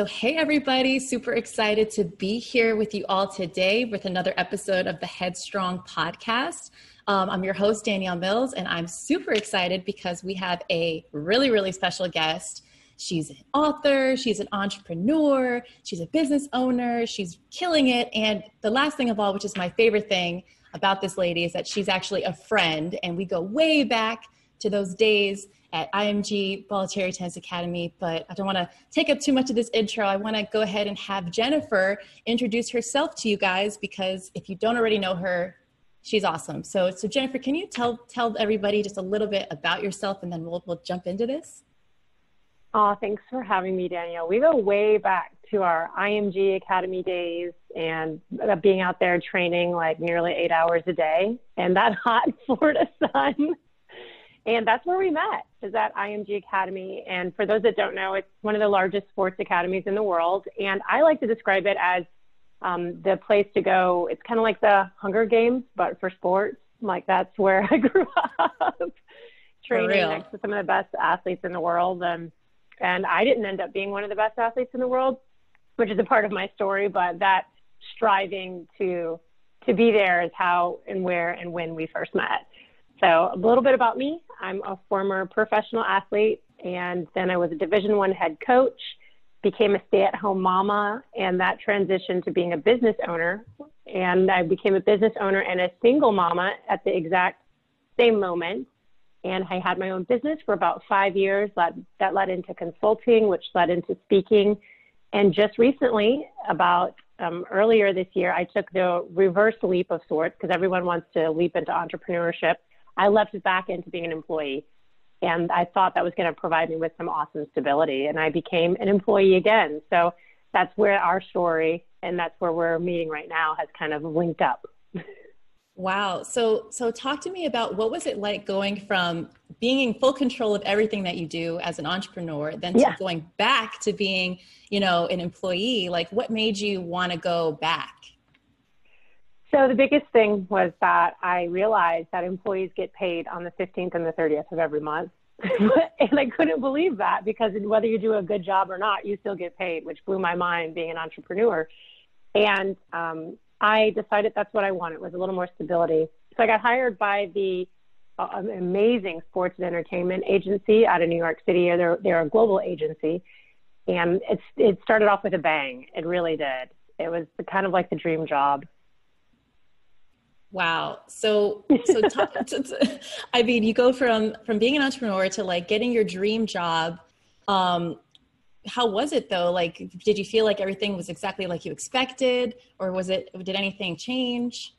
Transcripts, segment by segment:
So, hey, everybody, super excited to be here with you all today with another episode of the Headstrong podcast. Um, I'm your host, Danielle Mills, and I'm super excited because we have a really, really special guest. She's an author, she's an entrepreneur, she's a business owner, she's killing it. And the last thing of all, which is my favorite thing about this lady, is that she's actually a friend, and we go way back to those days at IMG Bollettieri Tennis Academy, but I don't want to take up too much of this intro. I want to go ahead and have Jennifer introduce herself to you guys because if you don't already know her, she's awesome. So, so Jennifer, can you tell tell everybody just a little bit about yourself, and then we'll we'll jump into this. Oh, thanks for having me, Danielle. We go way back to our IMG Academy days and uh, being out there training like nearly eight hours a day and that hot Florida sun. And that's where we met, is at IMG Academy. And for those that don't know, it's one of the largest sports academies in the world. And I like to describe it as um, the place to go. It's kind of like the Hunger Games, but for sports. Like that's where I grew up, training next to some of the best athletes in the world. And and I didn't end up being one of the best athletes in the world, which is a part of my story. But that striving to to be there is how and where and when we first met. So a little bit about me. I'm a former professional athlete, and then I was a Division One head coach. Became a stay-at-home mama, and that transitioned to being a business owner. And I became a business owner and a single mama at the exact same moment. And I had my own business for about five years. That, that led into consulting, which led into speaking. And just recently, about um, earlier this year, I took the reverse leap of sorts because everyone wants to leap into entrepreneurship. I left it back into being an employee. And I thought that was going to provide me with some awesome stability. And I became an employee again. So that's where our story and that's where we're meeting right now has kind of linked up. Wow. So so talk to me about what was it like going from being in full control of everything that you do as an entrepreneur then to going back to being, you know, an employee? Like what made you want to go back? So the biggest thing was that I realized that employees get paid on the 15th and the 30th of every month. and I couldn't believe that because whether you do a good job or not, you still get paid, which blew my mind being an entrepreneur. And um, I decided that's what I wanted was a little more stability. So I got hired by the uh, amazing sports and entertainment agency out of New York City. They're, they're a global agency. And it's, it started off with a bang. It really did. It was kind of like the dream job. Wow. So, so talk, I mean, you go from from being an entrepreneur to like getting your dream job. Um, how was it though? Like, did you feel like everything was exactly like you expected, or was it? Did anything change?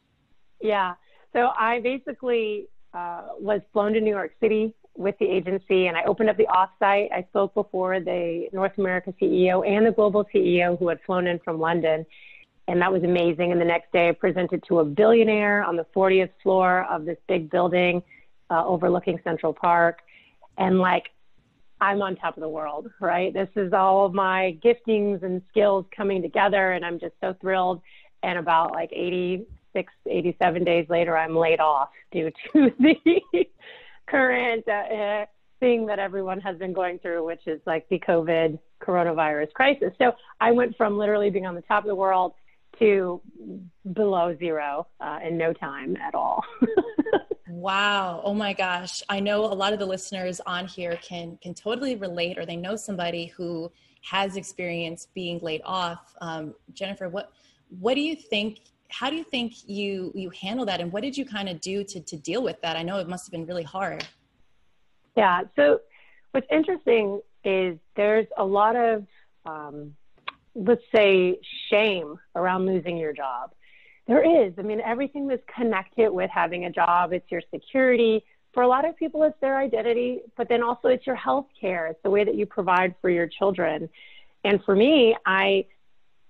Yeah. So I basically uh, was flown to New York City with the agency, and I opened up the offsite. I spoke before the North America CEO and the global CEO who had flown in from London and that was amazing. And the next day, I presented to a billionaire on the 40th floor of this big building uh, overlooking Central Park. And like, I'm on top of the world, right? This is all of my giftings and skills coming together, and I'm just so thrilled. And about like 86, 87 days later, I'm laid off due to the current uh, thing that everyone has been going through, which is like the COVID coronavirus crisis. So I went from literally being on the top of the world to below zero uh, in no time at all. wow! Oh my gosh! I know a lot of the listeners on here can can totally relate, or they know somebody who has experienced being laid off. Um, Jennifer, what what do you think? How do you think you you handle that, and what did you kind of do to to deal with that? I know it must have been really hard. Yeah. So what's interesting is there's a lot of um, let's say, shame around losing your job. There is. I mean, everything that's connected with having a job, it's your security. For a lot of people, it's their identity, but then also it's your health care. It's the way that you provide for your children. And for me, I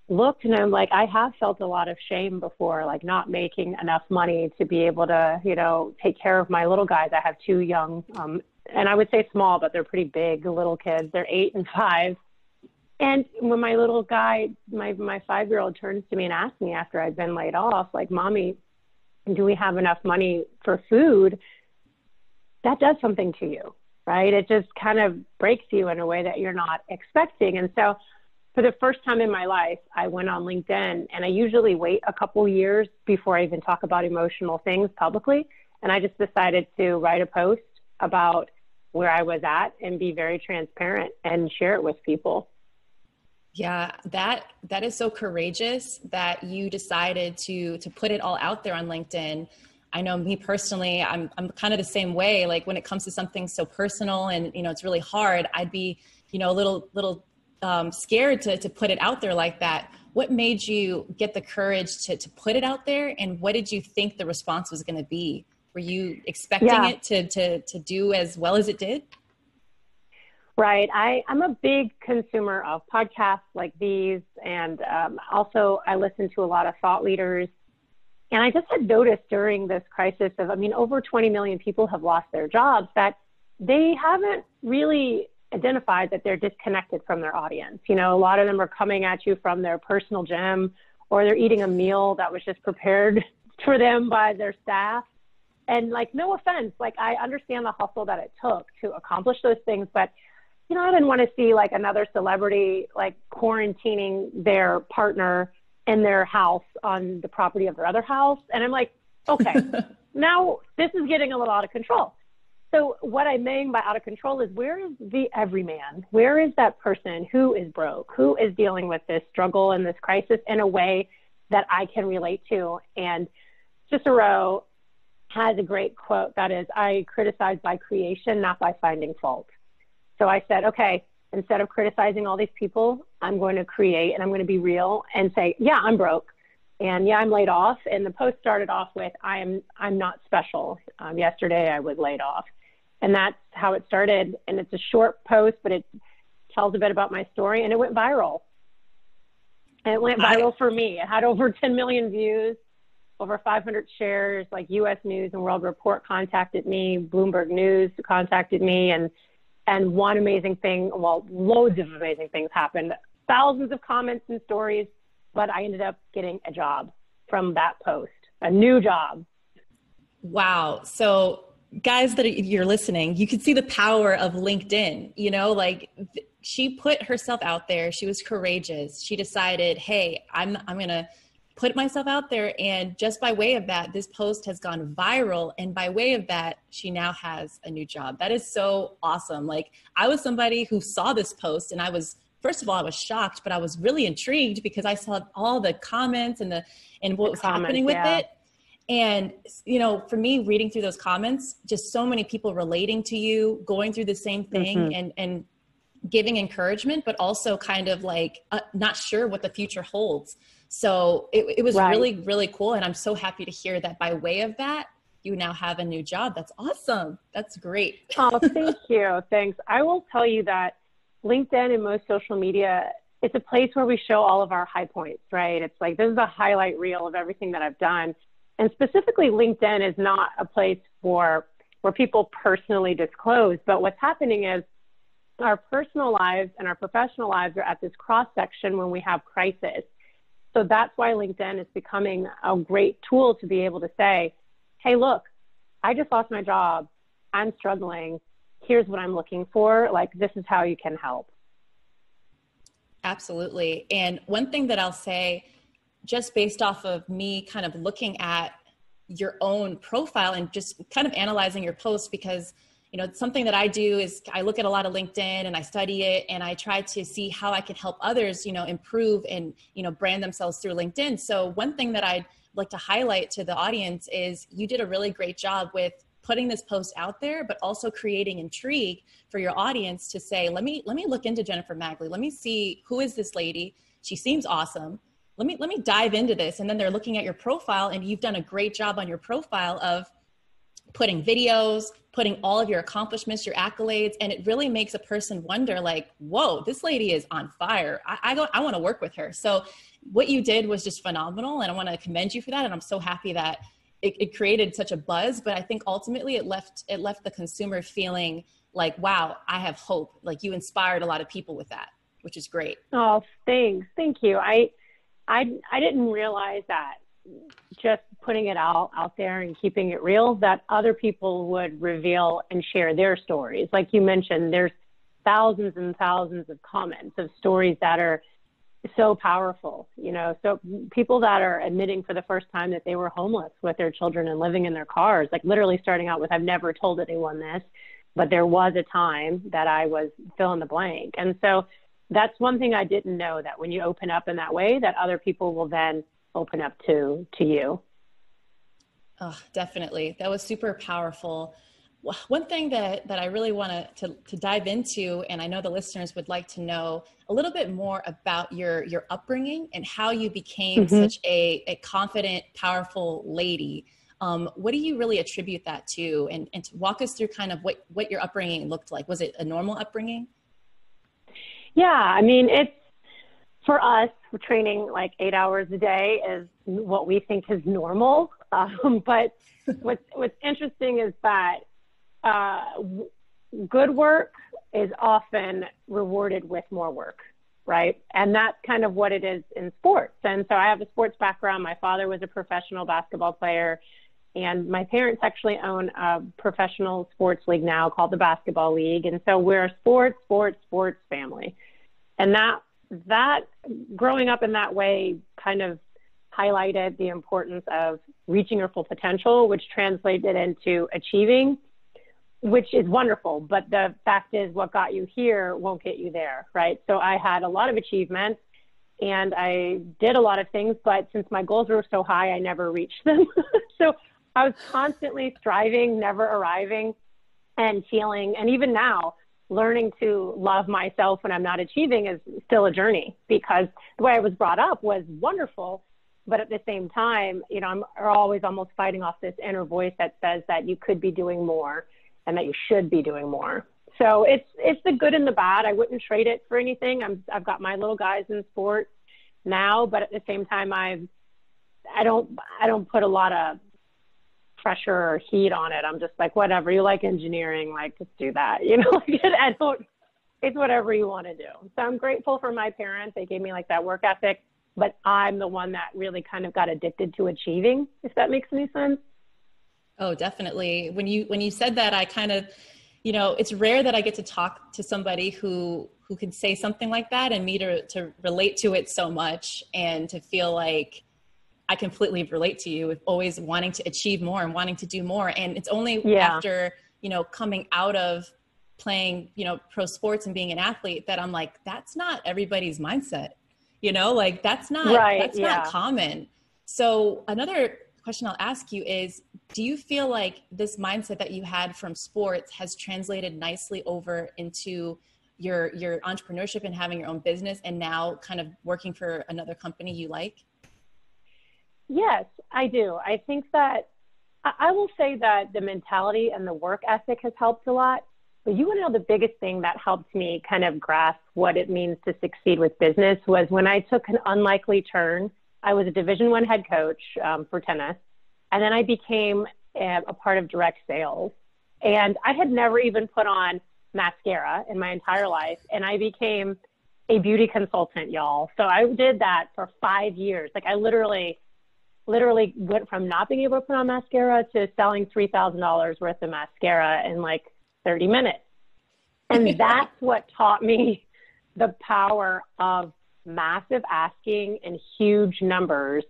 looked and I'm like, I have felt a lot of shame before, like not making enough money to be able to, you know, take care of my little guys. I have two young, um, and I would say small, but they're pretty big little kids. They're eight and five. And when my little guy, my my five year old turns to me and asks me after I'd been laid off, like, "Mommy, do we have enough money for food?" That does something to you, right? It just kind of breaks you in a way that you're not expecting. And so for the first time in my life, I went on LinkedIn and I usually wait a couple years before I even talk about emotional things publicly. And I just decided to write a post about where I was at and be very transparent and share it with people. Yeah, that that is so courageous that you decided to to put it all out there on LinkedIn. I know me personally, I'm I'm kind of the same way. Like when it comes to something so personal and you know it's really hard, I'd be you know a little little um, scared to to put it out there like that. What made you get the courage to to put it out there, and what did you think the response was going to be? Were you expecting yeah. it to to to do as well as it did? Right. I, I'm a big consumer of podcasts like these. And um, also, I listen to a lot of thought leaders. And I just had noticed during this crisis of, I mean, over 20 million people have lost their jobs that they haven't really identified that they're disconnected from their audience. You know, a lot of them are coming at you from their personal gym or they're eating a meal that was just prepared for them by their staff. And like, no offense, like I understand the hustle that it took to accomplish those things, but you know, I didn't want to see like another celebrity like quarantining their partner in their house on the property of their other house. And I'm like, okay, now this is getting a little out of control. So what I mean by out of control is where is the everyman? Where is that person who is broke, who is dealing with this struggle and this crisis in a way that I can relate to? And Cicero has a great quote that is, I criticize by creation, not by finding fault. So I said, okay, instead of criticizing all these people, I'm going to create and I'm going to be real and say, yeah, I'm broke. And yeah, I'm laid off. And the post started off with, I am, I'm not special. Um, yesterday I was laid off. And that's how it started. And it's a short post, but it tells a bit about my story and it went viral. And it went viral for me. It had over 10 million views, over 500 shares. Like U.S. News and World Report contacted me, Bloomberg News contacted me, and and one amazing thing, well, loads of amazing things happened, thousands of comments and stories, but I ended up getting a job from that post, a new job. Wow. So, guys that you're listening, you can see the power of LinkedIn. You know, like she put herself out there, she was courageous. She decided, hey, I'm, I'm going to put myself out there and just by way of that this post has gone viral and by way of that she now has a new job that is so awesome like i was somebody who saw this post and i was first of all i was shocked but i was really intrigued because i saw all the comments and the and what the was comments, happening with yeah. it and you know for me reading through those comments just so many people relating to you going through the same thing mm-hmm. and and giving encouragement but also kind of like uh, not sure what the future holds so it, it was right. really, really cool. And I'm so happy to hear that by way of that, you now have a new job. That's awesome. That's great. oh, thank you. Thanks. I will tell you that LinkedIn and most social media, it's a place where we show all of our high points, right? It's like this is a highlight reel of everything that I've done. And specifically, LinkedIn is not a place for where people personally disclose. But what's happening is our personal lives and our professional lives are at this cross section when we have crisis. So that's why LinkedIn is becoming a great tool to be able to say, hey, look, I just lost my job. I'm struggling. Here's what I'm looking for. Like, this is how you can help. Absolutely. And one thing that I'll say, just based off of me kind of looking at your own profile and just kind of analyzing your posts, because you know something that i do is i look at a lot of linkedin and i study it and i try to see how i can help others you know improve and you know brand themselves through linkedin. So one thing that i'd like to highlight to the audience is you did a really great job with putting this post out there but also creating intrigue for your audience to say let me let me look into jennifer magley. Let me see who is this lady. She seems awesome. Let me let me dive into this. And then they're looking at your profile and you've done a great job on your profile of putting videos, putting all of your accomplishments, your accolades, and it really makes a person wonder, like, whoa, this lady is on fire. I, I go, I want to work with her. So what you did was just phenomenal, and I want to commend you for that. And I'm so happy that it, it created such a buzz. But I think ultimately it left it left the consumer feeling like, wow, I have hope. Like you inspired a lot of people with that, which is great. Oh, thanks, thank you. I I I didn't realize that just putting it out out there and keeping it real that other people would reveal and share their stories like you mentioned there's thousands and thousands of comments of stories that are so powerful, you know. So people that are admitting for the first time that they were homeless with their children and living in their cars, like literally starting out with, I've never told anyone this, but there was a time that I was fill in the blank. And so that's one thing I didn't know that when you open up in that way, that other people will then open up to to you. Oh, definitely. That was super powerful one thing that, that I really want to, to dive into, and I know the listeners would like to know a little bit more about your, your upbringing and how you became mm-hmm. such a, a confident, powerful lady. Um, what do you really attribute that to? And, and to walk us through kind of what, what your upbringing looked like. Was it a normal upbringing? Yeah, I mean, it's for us, training like eight hours a day is what we think is normal. Um, but what's, what's interesting is that uh, good work is often rewarded with more work, right? And that's kind of what it is in sports. And so I have a sports background. My father was a professional basketball player, and my parents actually own a professional sports league now called the Basketball League. And so we're a sports, sports, sports family. And that that growing up in that way kind of highlighted the importance of reaching your full potential, which translated into achieving which is wonderful. But the fact is, what got you here won't get you there, right? So I had a lot of achievements and I did a lot of things, but since my goals were so high, I never reached them. so I was constantly striving, never arriving, and feeling, and even now, learning to love myself when I'm not achieving is still a journey because the way I was brought up was wonderful. But at the same time, you know, I'm always almost fighting off this inner voice that says that you could be doing more and that you should be doing more. So it's it's the good and the bad. I wouldn't trade it for anything. I'm I've got my little guys in sports now, but at the same time I've I don't I don't put a lot of pressure or heat on it. I'm just like whatever you like engineering, like just do that. You know, I don't it's whatever you want to do. So I'm grateful for my parents. They gave me like that work ethic, but I'm the one that really kind of got addicted to achieving, if that makes any sense. Oh, definitely. When you when you said that, I kind of, you know, it's rare that I get to talk to somebody who who can say something like that and me to to relate to it so much and to feel like I completely relate to you with always wanting to achieve more and wanting to do more. And it's only yeah. after, you know, coming out of playing, you know, pro sports and being an athlete that I'm like, that's not everybody's mindset. You know, like that's not right, that's yeah. not common. So another question I'll ask you is do you feel like this mindset that you had from sports has translated nicely over into your your entrepreneurship and having your own business and now kind of working for another company you like? Yes, I do. I think that I will say that the mentality and the work ethic has helped a lot. But you want to know the biggest thing that helped me kind of grasp what it means to succeed with business was when I took an unlikely turn I was a Division One head coach um, for tennis, and then I became a, a part of direct sales. And I had never even put on mascara in my entire life, and I became a beauty consultant, y'all. So I did that for five years. Like I literally, literally went from not being able to put on mascara to selling three thousand dollars worth of mascara in like thirty minutes. And that's what taught me the power of massive asking and huge numbers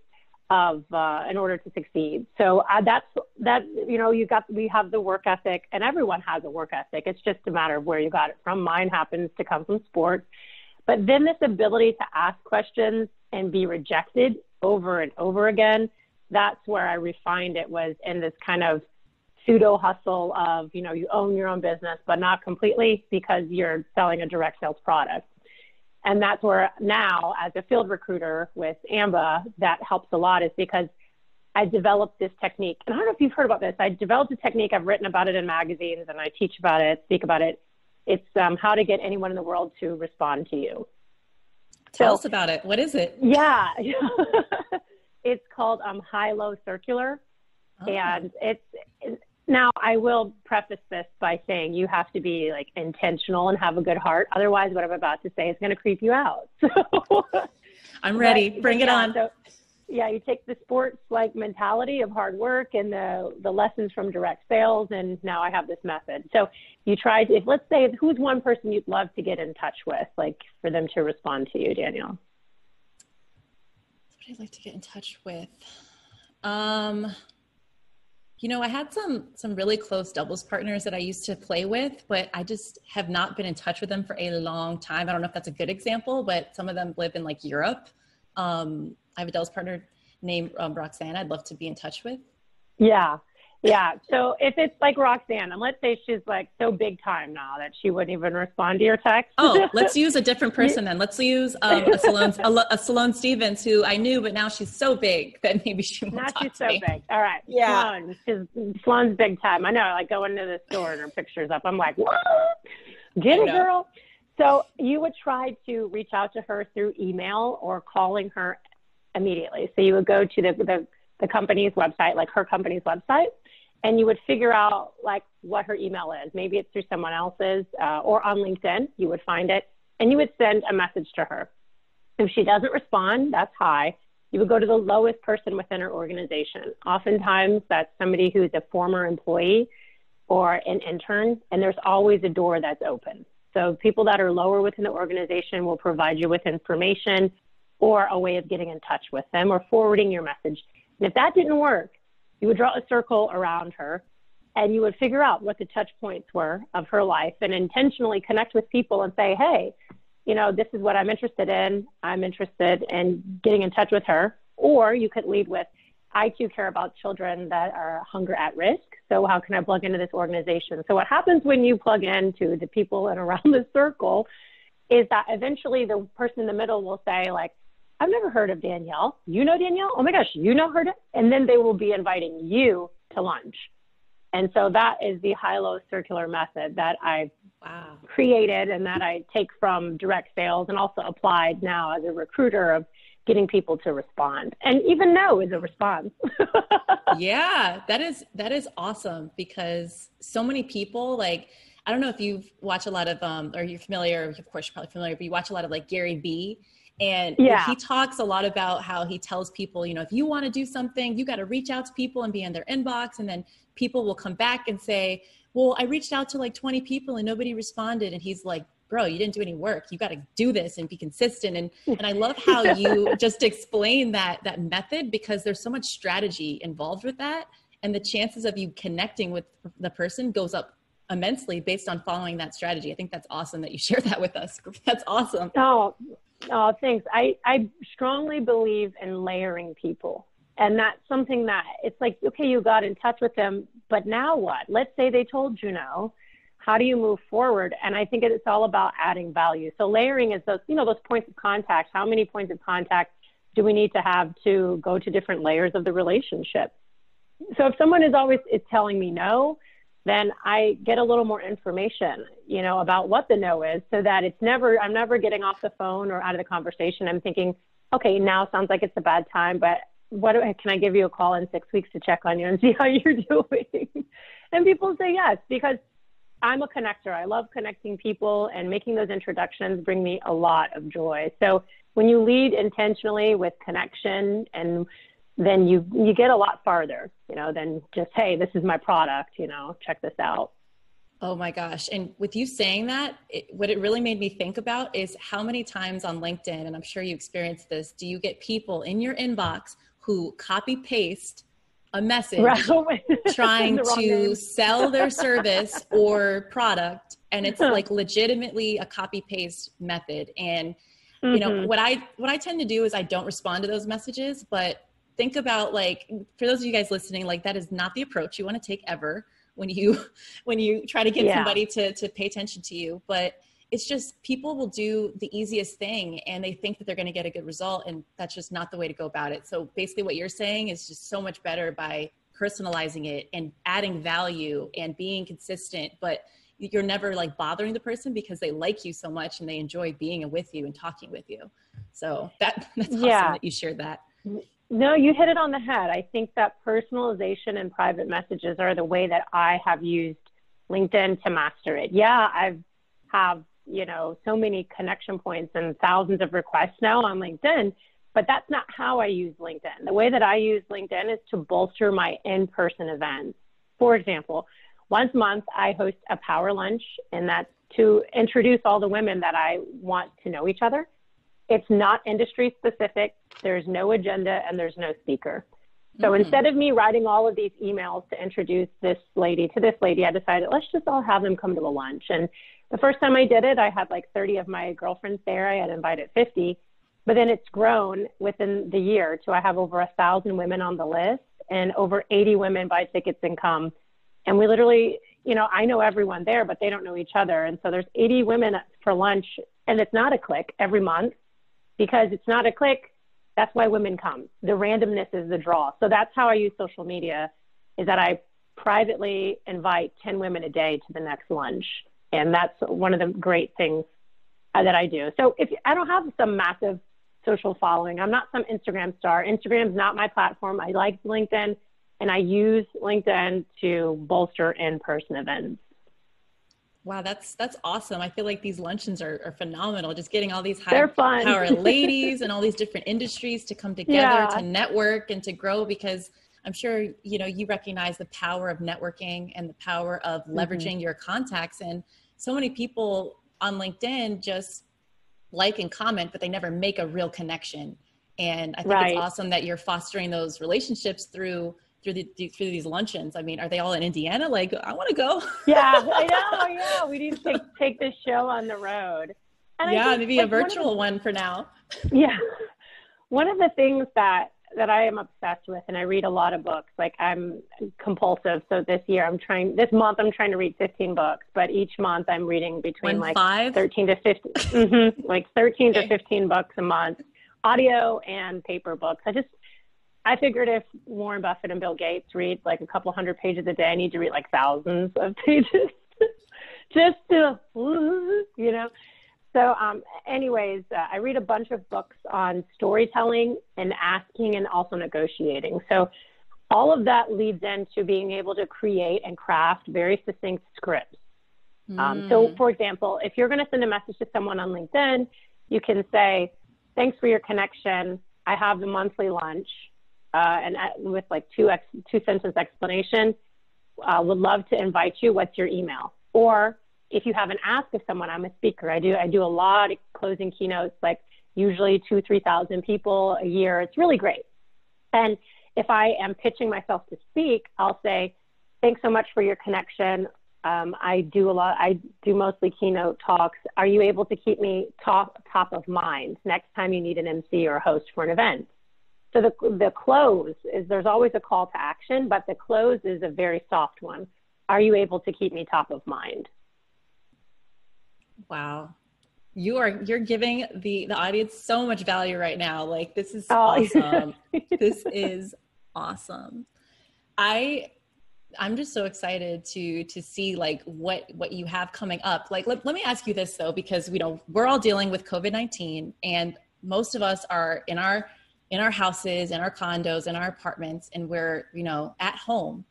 of uh, in order to succeed. So uh, that's that. You know, you got we have the work ethic, and everyone has a work ethic. It's just a matter of where you got it from. Mine happens to come from sports, but then this ability to ask questions and be rejected over and over again. That's where I refined it was in this kind of pseudo hustle of you know you own your own business but not completely because you're selling a direct sales product and that's where now, as a field recruiter with AMBA, that helps a lot is because I developed this technique. And I don't know if you've heard about this. I developed a technique. I've written about it in magazines and I teach about it, speak about it. It's um, how to get anyone in the world to respond to you. Tell so, us about it. What is it? Yeah. it's called um, high low circular. Oh. And it's, now, I will preface this by saying you have to be like intentional and have a good heart. Otherwise, what I'm about to say is going to creep you out. So, I'm ready. But, Bring it yeah, on. So, yeah, you take the sports like mentality of hard work and the the lessons from direct sales, and now I have this method. So you try to, if let's say, who's one person you'd love to get in touch with, like for them to respond to you, Danielle? would I'd like to get in touch with? Um, you know, I had some some really close doubles partners that I used to play with, but I just have not been in touch with them for a long time. I don't know if that's a good example, but some of them live in like Europe. Um, I have a doubles partner named um, Roxanne. I'd love to be in touch with. Yeah, yeah. So if it's like Roxanne, and let's say she's like so big time now that she wouldn't even respond to your text. oh, let's use a different person then. Let's use um, a Sloane a, a Sloane Stevens who I knew, but now she's so big that maybe she won't. Now talk she's to so me. big. All right. Yeah. Sloane. She's, Sloane's big time. I know. Like going to the store and her pictures up. I'm like, what? Get I it, girl. So you would try to reach out to her through email or calling her immediately. So you would go to the, the, the company's website, like her company's website, and you would figure out like what her email is. Maybe it's through someone else's uh, or on LinkedIn. You would find it and you would send a message to her. If she doesn't respond, that's high. You would go to the lowest person within her organization. Oftentimes, that's somebody who's a former employee or an intern, and there's always a door that's open. So, people that are lower within the organization will provide you with information or a way of getting in touch with them or forwarding your message. And if that didn't work, you would draw a circle around her and you would figure out what the touch points were of her life and intentionally connect with people and say, hey, you know, this is what I'm interested in. I'm interested in getting in touch with her. Or you could lead with, I too care about children that are hunger at risk. So how can I plug into this organization? So what happens when you plug into the people and around the circle is that eventually the person in the middle will say like, I've never heard of Danielle. You know Danielle? Oh my gosh, you know her? And then they will be inviting you to lunch. And so that is the high-low circular method that I've Wow. created and that I take from direct sales and also applied now as a recruiter of getting people to respond. And even no is a response. yeah, that is that is awesome because so many people like I don't know if you've watched a lot of um or you're familiar, of course you're probably familiar, but you watch a lot of like Gary Vee and Yeah. he talks a lot about how he tells people, you know, if you want to do something, you got to reach out to people and be in their inbox and then people will come back and say, "Well, I reached out to like 20 people and nobody responded." And he's like, "Bro, you didn't do any work. You got to do this and be consistent." And and I love how you just explain that that method because there's so much strategy involved with that and the chances of you connecting with the person goes up immensely based on following that strategy. I think that's awesome that you share that with us. That's awesome. Oh, oh, thanks. I, I strongly believe in layering people. And that's something that it's like, okay, you got in touch with them, but now what? Let's say they told you no. How do you move forward? And I think it's all about adding value. So layering is those, you know, those points of contact. How many points of contact do we need to have to go to different layers of the relationship? So if someone is always is telling me no, then I get a little more information, you know, about what the no is so that it's never, I'm never getting off the phone or out of the conversation. I'm thinking, okay, now sounds like it's a bad time, but what can I give you a call in six weeks to check on you and see how you're doing? and people say yes, because I'm a connector. I love connecting people and making those introductions bring me a lot of joy. So when you lead intentionally with connection and then you you get a lot farther, you know, than just hey, this is my product, you know, check this out. Oh my gosh. And with you saying that, it, what it really made me think about is how many times on LinkedIn, and I'm sure you experienced this, do you get people in your inbox who copy paste a message Right. trying to sell their service or product? And it's like legitimately a copy paste method. And you know Mhm. what i what i tend to do is i don't respond to those messages but think about like for those of you guys listening like that is not the approach you want to take ever when you when you try to get Yeah. somebody to to pay attention to you but it's just people will do the easiest thing and they think that they're going to get a good result and that's just not the way to go about it so basically what you're saying is just so much better by personalizing it and adding value and being consistent but you're never like bothering the person because they like you so much and they enjoy being with you and talking with you. So that that's awesome Yeah. that you shared that. Mm-hmm. No, you hit it on the head. I think that personalization and private messages are the way that I have used LinkedIn to master it. Yeah, I've have, you know, so many connection points and thousands of requests now on LinkedIn, but that's not how I use LinkedIn. The way that I use LinkedIn is to bolster my in-person events. For example, once a month I host a power lunch and that's to introduce all the women that I want to know each other It's not industry specific. There's no agenda and there's no speaker. So mm-hmm. instead of me writing all of these emails to introduce this lady to this lady, I decided let's just all have them come to a lunch. And the first time I did it, I had like 30 of my girlfriends there. I had invited 50, but then it's grown within the year to I have over a thousand women on the list and over 80 women buy tickets and come. And we literally, you know, I know everyone there, but they don't know each other. And so there's 80 women for lunch and it's not a click every month because it's not a click that's why women come. The randomness is the draw. So that's how I use social media is that I privately invite 10 women a day to the next lunch. And that's one of the great things that I do. So if I don't have some massive social following, I'm not some Instagram star. Instagram's not my platform. I like LinkedIn and I use LinkedIn to bolster in-person events. Wow, that's that's awesome. I feel like these luncheons are, are phenomenal. Just getting all these high power ladies and all these different industries to come together yeah. to network and to grow because I'm sure you know you recognize the power of networking and the power of mm-hmm. leveraging mm-hmm. your contacts and so many people on LinkedIn just like and comment but they never make a real connection. And I think right. it's awesome that you're fostering those relationships through through the through these luncheons? I mean, are they all in Indiana? Like, I want to go. yeah, I know. Yeah, we need to take, take this show on the road. And yeah, think, maybe like, a virtual one, the, one for now. Yeah, one of the things that that I am obsessed with, and I read a lot of books. Like I'm compulsive, so this year I'm trying. This month I'm trying to read 15 books, but each month I'm reading between like five? 13 to 15, mm-hmm, like 13 okay. to 15 books a month, audio and paper books. I just I figured if Warren Buffett and Bill Gates read like a couple hundred pages a day, I need to read like thousands of pages just to, you know. So, um, anyways, uh, I read a bunch of books on storytelling and asking and also negotiating. So, all of that leads into being able to create and craft very succinct scripts. Mm. Um, so, hmm. for example, if you're going to send a message to someone on LinkedIn, you can say, Thanks for your connection. I have the monthly lunch uh, and with like two ex- two sentence explanation. Uh, would love to invite you. What's your email? Or if you have an ask of someone, I'm a speaker. I do I do a lot of closing keynotes, like usually two three thousand people a year. It's really great. And if I am pitching myself to speak, I'll say, "Thanks so much for your connection. Um, I do a lot. I do mostly keynote talks. Are you able to keep me top top of mind next time you need an MC or host for an event?" So the, the close is there's always a call to action, but the close is a very soft one. Are you able to keep me top of mind? Wow. You are you're giving the the audience so much value right now. Like this is oh. awesome. this is awesome. I I'm just so excited to to see like what what you have coming up. Like let, let me ask you this though because we know we're all dealing with COVID-19 and most of us are in our in our houses, in our condos, in our apartments, and we're, you know, at home.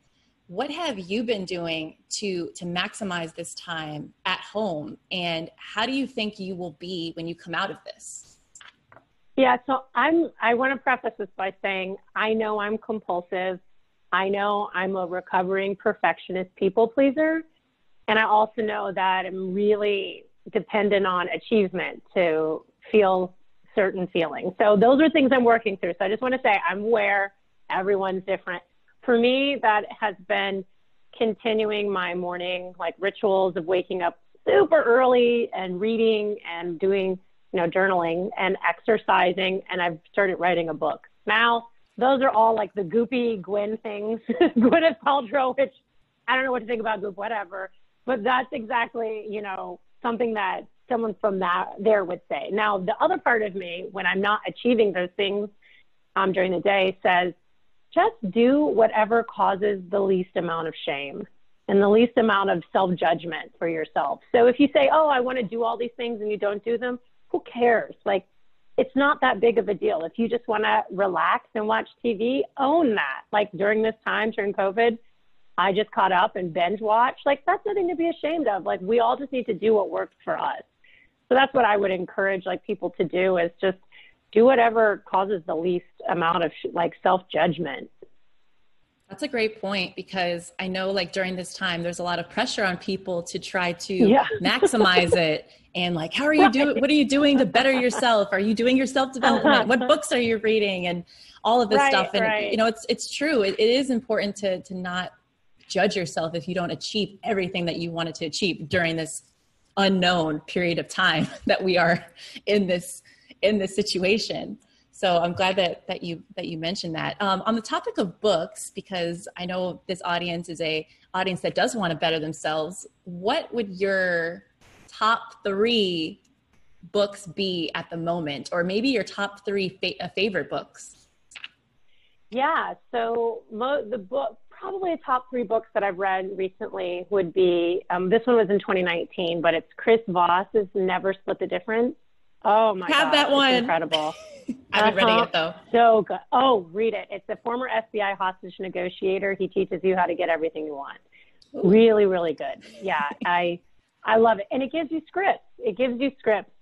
What have you been doing to to maximize this time at home? And how do you think you will be when you come out of this? Yeah, so I'm I want to preface this by saying I know I'm compulsive. I know I'm a recovering perfectionist people pleaser. And I also know that I'm really dependent on achievement to feel certain feelings. So those are things I'm working through. So I just want to say I'm aware everyone's different. For me, that has been continuing my morning like rituals of waking up super early and reading and doing, you know, journaling and exercising. And I've started writing a book. Now, those are all like the goopy Gwen things, Gwyneth Paltrow, which I don't know what to think about goop, whatever. But that's exactly, you know, something that someone from that there would say. Now, the other part of me, when I'm not achieving those things um, during the day, says, just do whatever causes the least amount of shame and the least amount of self judgment for yourself. So if you say, oh, I want to do all these things and you don't do them, who cares? Like, it's not that big of a deal. If you just want to relax and watch TV, own that. Like during this time, during COVID, I just caught up and binge watch. Like that's nothing to be ashamed of. Like we all just need to do what works for us. So that's what I would encourage like people to do is just do whatever causes the least amount of like self judgment. That's a great point because I know like during this time there's a lot of pressure on people to try to yeah. maximize it and like how are you doing what are you doing to better yourself? Are you doing your self-development? Uh-huh. what books are you reading and all of this right, stuff and right. you know it's it's true. It, it is important to to not judge yourself if you don't achieve everything that you wanted to achieve during this unknown period of time that we are in this in this situation. So I'm glad that that you that you mentioned that. Um, on the topic of books, because I know this audience is a audience that does want to better themselves. What would your top three books be at the moment, or maybe your top three fa- uh, favorite books? Yeah. So the book, probably the top three books that I've read recently would be. Um, this one was in 2019, but it's Chris Voss's "Never Split the Difference." Oh my Have God, that one. incredible. I haven't uh-huh. read it though. So good. Oh, read it. It's a former FBI hostage negotiator. He teaches you how to get everything you want. Ooh. Really, really good. Yeah, I I love it. And it gives you scripts. It gives you scripts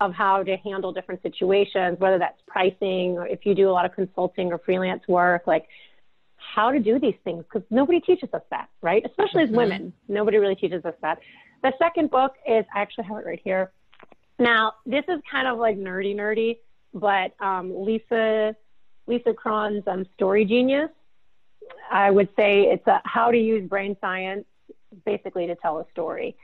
of how to handle different situations, whether that's pricing or if you do a lot of consulting or freelance work, like how to do these things because nobody teaches us that, right? Especially mm-hmm. as women, nobody really teaches us that. The second book is I actually have it right here. Now, this is kind of like nerdy, nerdy, but um, Lisa Lisa Cron's um, Story Genius. I would say it's a how to use brain science basically to tell a story.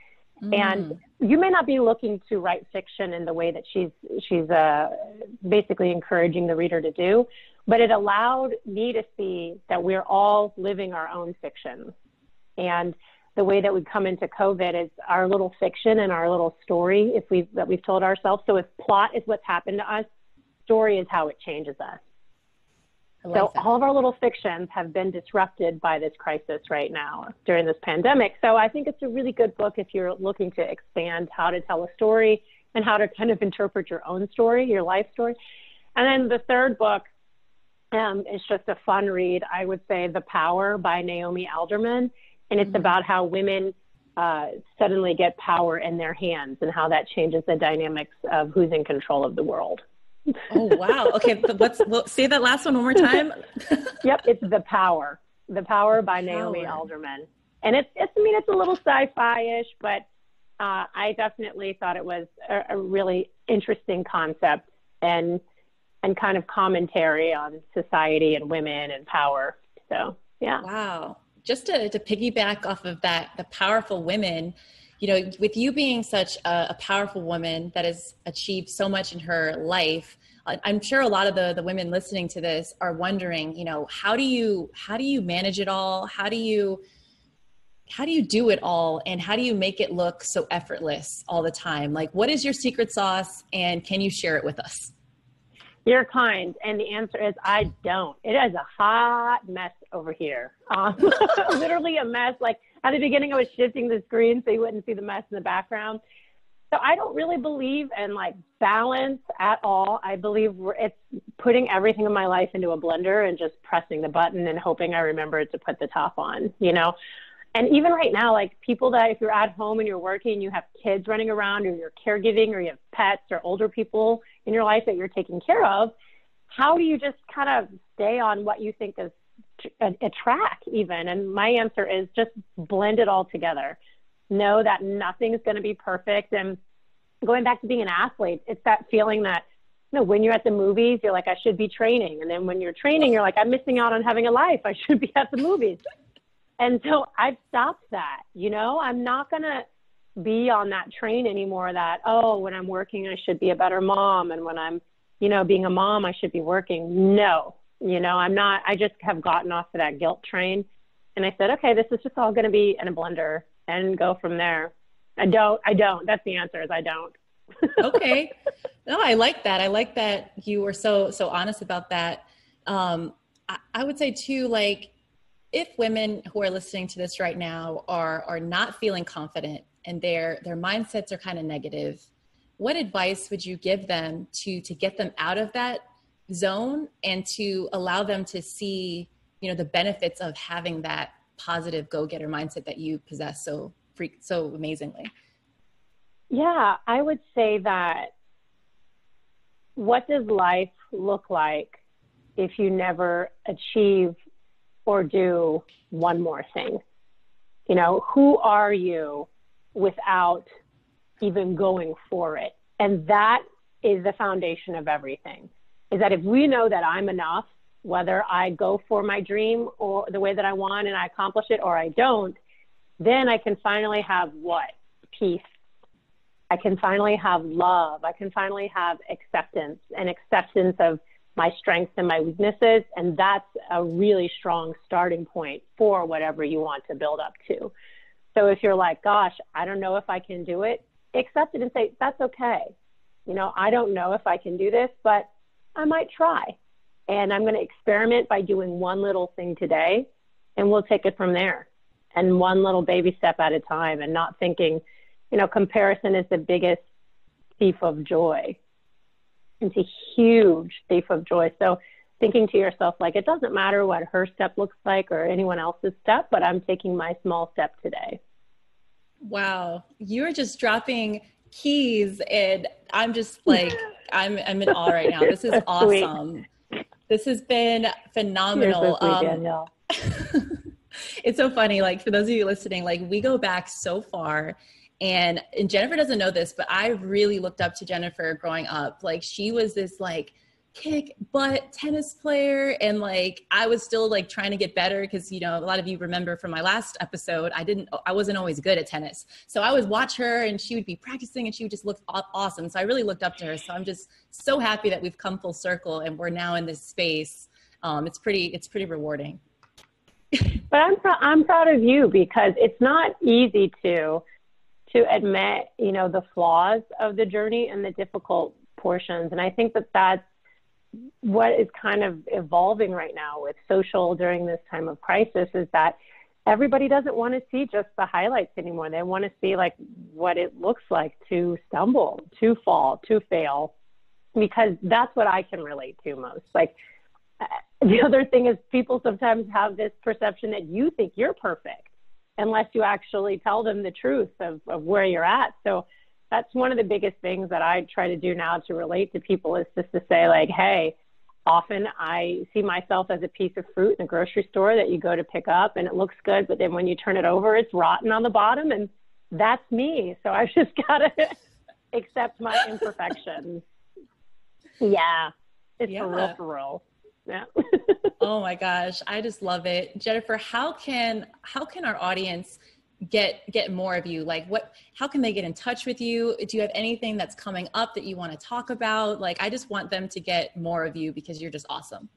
Mm. And you may not be looking to write fiction in the way that she's she's uh, basically encouraging the reader to do, but it allowed me to see that we're all living our own fiction. And the way that we come into COVID is our little fiction and our little story if we that we've told ourselves. So if plot is what's happened to us, story is how it changes us. Like so that. all of our little fictions have been disrupted by this crisis right now during this pandemic. So I think it's a really good book if you're looking to expand how to tell a story and how to kind of interpret your own story, your life story. And then the third book um, is just a fun read. I would say The Power by Naomi Alderman and it's mm-hmm. about how women uh, suddenly get power in their hands and how that changes the dynamics of who's in control of the world. oh wow! Okay, let's we'll, say that last one one more time. yep, it's the power. The power by Naomi Alderman, and it's it's I mean it's a little sci-fi-ish, but uh, I definitely thought it was a, a really interesting concept and and kind of commentary on society and women and power. So yeah. Wow just to, to piggyback off of that, the powerful women, you know, with you being such a, a powerful woman that has achieved so much in her life, I'm sure a lot of the, the women listening to this are wondering, you know, how do you how do you manage it all? How do you how do you do it all and how do you make it look so effortless all the time? Like what is your secret sauce and can you share it with us? You're kind. And the answer is I don't. It is a hot mess over here. Um, literally a mess. Like at the beginning, I was shifting the screen so you wouldn't see the mess in the background. So I don't really believe in like balance at all. I believe it's putting everything in my life into a blender and just pressing the button and hoping I remember to put the top on, you know? And even right now, like people that if you're at home and you're working, you have kids running around or you're caregiving or you have pets or older people in your life that you're taking care of, how do you just kind of stay on what you think is a, uh, a track even? And my answer is just blend it all together. Know that nothing's going to be perfect. And going back to being an athlete, it's that feeling that you know, when you're at the movies, you're like, I should be training. And then when you're training, you're like, I'm missing out on having a life. I should be at the movies. And so I've stopped that, you know, I'm not going to be on that train anymore that, oh, when I'm working, I should be a better mom. And when I'm, you know, being a mom, I should be working. No, you know, I'm not, I just have gotten off of that guilt train. And I said, okay, this is just all going to be in a blender and go from there. I don't, I don't. That's the answer is I don't. okay. No, I like that. I like that you were so, so honest about that. Um, I, I would say too, like, if women who are listening to this right now are are not feeling confident and their their mindsets are kind of negative what advice would you give them to to get them out of that zone and to allow them to see you know the benefits of having that positive go-getter mindset that you possess so freak so amazingly? Yeah i would say that what does life look like if you never achieve or do one more thing? You know, who are you without even going for it? And that is the foundation of everything. Is that if we know that I'm enough, whether I go for my dream or the way that I want and I accomplish it or I don't, then I can finally have what? Peace. I can finally have love. I can finally have acceptance and acceptance of my strengths and my weaknesses. And that's a really strong starting point for whatever you want to build up to. So if you're like, gosh, I don't know if I can do it, accept it and say, that's okay. You know, I don't know if I can do this, but I might try. And I'm going to experiment by doing one little thing today, and we'll take it from there. And one little baby step at a time, and not thinking, you know, comparison is the biggest thief of joy. It's a huge thief of joy. So thinking to yourself, like, it doesn't matter what her step looks like or anyone else's step, but I'm taking my small step today. Wow. You're just dropping keys and I'm just like I'm I'm in awe right now. This is awesome. This has been phenomenal. So sweet, um, it's so funny. Like for those of you listening, like we go back so far. And and Jennifer doesn't know this, but I really looked up to Jennifer growing up. Like she was this like kick butt tennis player. And like i was still like trying to get better because you know a lot of you remember from my last episode i didn't i wasn't always good at tennis. So i would watch her and she would be practicing and she would just look awesome. So i really looked up to her. So i'm just so happy that we've come full circle and we're now in this space. Um, it's pretty it's pretty rewarding. But i'm pr- i'm proud of you because it's not easy to to admit you know the flaws of the journey and the difficult portions and i think that that's what is kind of evolving right now with social during this time of crisis is that everybody doesn't want to see just the highlights anymore. They want to see like what it looks like to stumble, to fall, to fail, because that's what I can relate to most. Like the other thing is people sometimes have this perception that you think you're perfect unless you actually tell them the truth of, of where you're at. So that's one of the biggest things that I try to do now to relate to people is just to say like, hey, often I see myself as a piece of fruit in a grocery store that you go to pick up and it looks good, but then when you turn it over, it's rotten on the bottom and that's me. So I've just got to accept my imperfections. Yeah. It's yeah. for oh my gosh. I just love it. Jennifer, how can, how can our audience get get more of you? Like what how can they get in touch with you? Do you have anything that's coming up that you want to talk about? Like i just want them to get more of you because you're just awesome.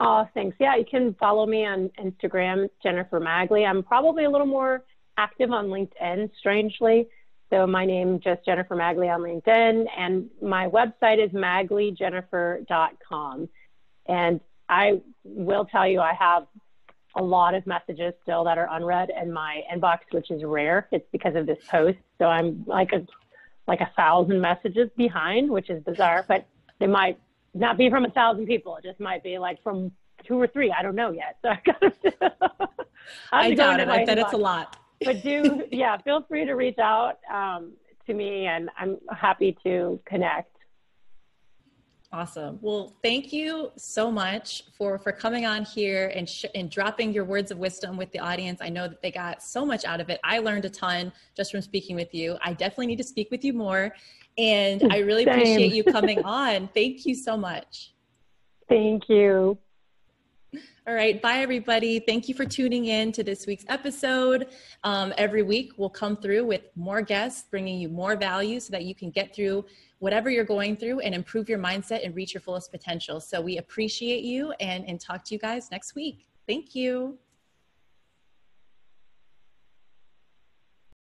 Oh thanks. Yeah you can follow me on instagram jennifer magley. I'm probably a little more active on linkedin strangely. So my name just jennifer magley on linkedin and my website is magleyjennifer.com and i will tell you i have a lot of messages still that are unread in my inbox, which is rare. It's because of this post. So I'm like a like a thousand messages behind, which is bizarre, but they might not be from a thousand people. It just might be like from two or three. I don't know yet. So I've got to. I doubt it. I bet it's a lot. but do yeah, feel free to reach out um, to me, and I'm happy to connect. Awesome. Well, thank you so much for for coming on here and sh- and dropping your words of wisdom with the audience. I know that they got so much out of it. I learned a ton just from speaking with you. I definitely need to speak with you more, and I really Same. appreciate you coming on. Thank you so much. Thank you. All right. Bye, everybody. Thank you for tuning in to this week's episode. Um, every week, we'll come through with more guests, bringing you more value so that you can get through whatever you're going through and improve your mindset and reach your fullest potential. So we appreciate you and, and talk to you guys next week. Thank you.